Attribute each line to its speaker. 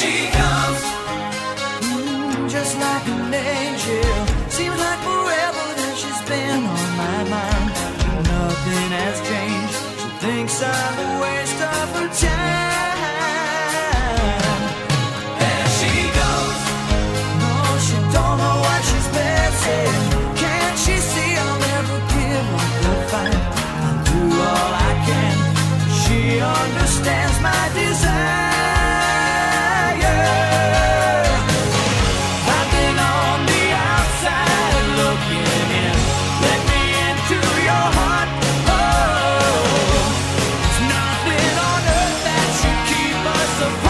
Speaker 1: she comes. Mm, just like an angel. Seems like forever that she's been on my mind. Nothing has changed. She thinks I'm a waste of her time. surprise.